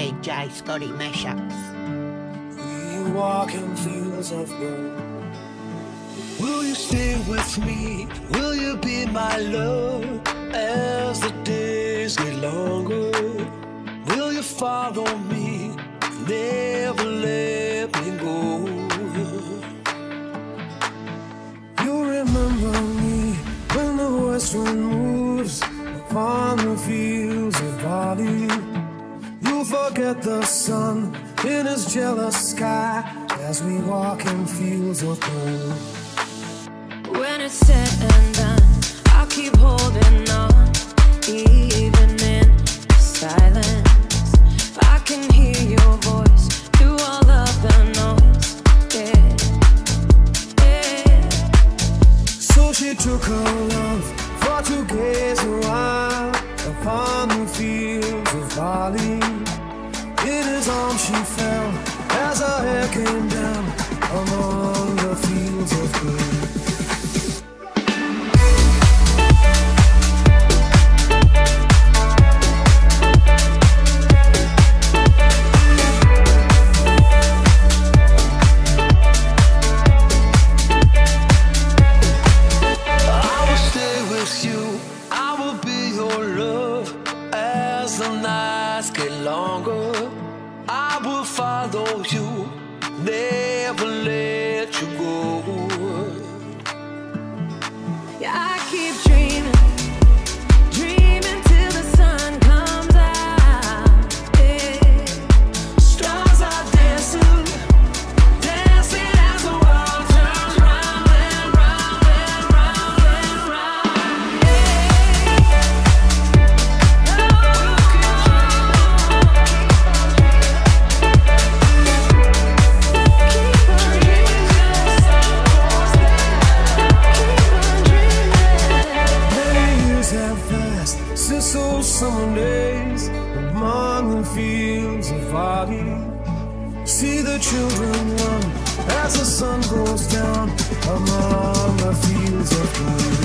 DJ Scotty Mashups. We walk in fields of gold. Will you stay with me? Will you be my love as the days get longer? Will you follow me? Never let me go. You remember me when the west wind moves upon the fields of barley. You at the sun in his jealous sky as we walk in fields of gold. When it's said and done, I'll keep holding on, even in silence. I can hear your voice through all of the noise. Yeah, yeah. So she took her love for to gaze a while upon the fields of barley. She fell as her hair came down among the fields of gold. I will stay with you. I will be your love as the nights get longer. Follow you, never let you go. Fields of barley. See the children run as the sun goes down among the fields of gold.